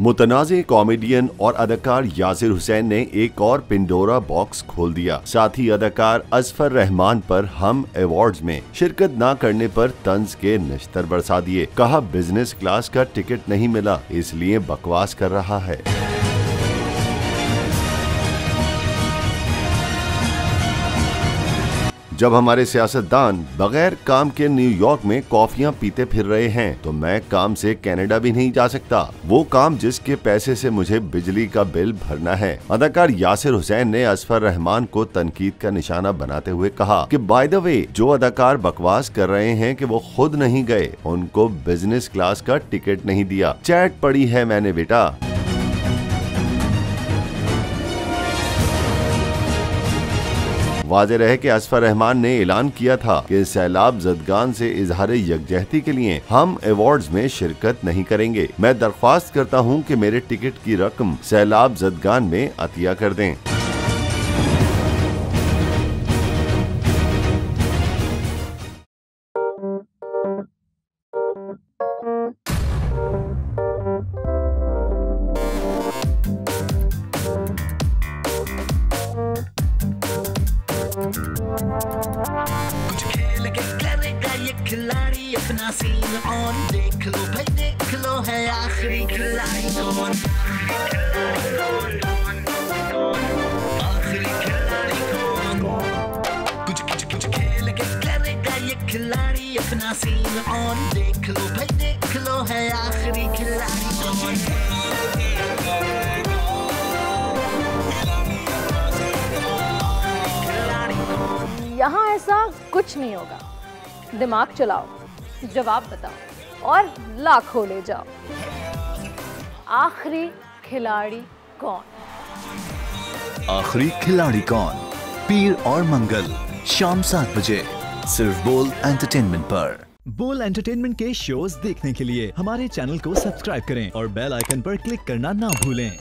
मुतनाज़ comedian और अदाकार यासिर हुसैन ने एक और पिंडोरा बॉक्स खोल दिया। साथ ही अदाकार अजफर रहमान पर हम अवार्ड्स में शिरकत न करने पर तंज के नश्तर बरसा दिए। कहा, बिज़नेस क्लास का टिकट नहीं मिला, इसलिए बकवास कर रहा है। जब हमारे सियासतदान बगैर काम के न्यूयॉर्क में कॉफियाँ पीते फिर रहे हैं तो मैं काम से कनाडा भी नहीं जा सकता। वो काम जिसके पैसे से मुझे बिजली का बिल भरना है। अदाकार यासिर हुसैन ने असफर रहमान को तनकीद का निशाना बनाते हुए कहा कि बाय द वे जो अदाकार बकवास कर रहे हैं कि वो खुद नहीं गए, उनको बिज़नेस क्लास का टिकट नहीं दिया। चैट पड़ी है मैंने, बेटा। वाज रहे के असफर रहमान ने ऐलान किया था कि सैलाब जदगान से इजहार यकजहती के लिए हम अवार्ड में शिरकत नहीं करेंगे। मैं दरख्वास्त करता हूँ की मेरे टिकट की रकम सैलाब जदगान में अतिया कर दें। खिलाड़ी, अपना सीन ऑन देख लो भाई, देख लो है आखिरी खिलाड़ी कौन? आखिरी खिलाड़ी कौन? कुछ कुछ कुछ खेल के करेगा ये खिलाड़ी, अपना सीन ऑन देख लो भाई, देख लो है आखिरी खिलाड़ी कौन? यहाँ ऐसा कुछ नहीं होगा। दिमाग चलाओ जवाब बताओ और लाखों ले जाओ। आखिरी खिलाड़ी कौन? आखिरी खिलाड़ी कौन? पीर और मंगल शाम सात बजे सिर्फ़ बोल एंटरटेनमेंट पर। बोल एंटरटेनमेंट के शोज़ देखने के लिए हमारे चैनल को सब्सक्राइब करें और बेल आइकन पर क्लिक करना ना भूलें।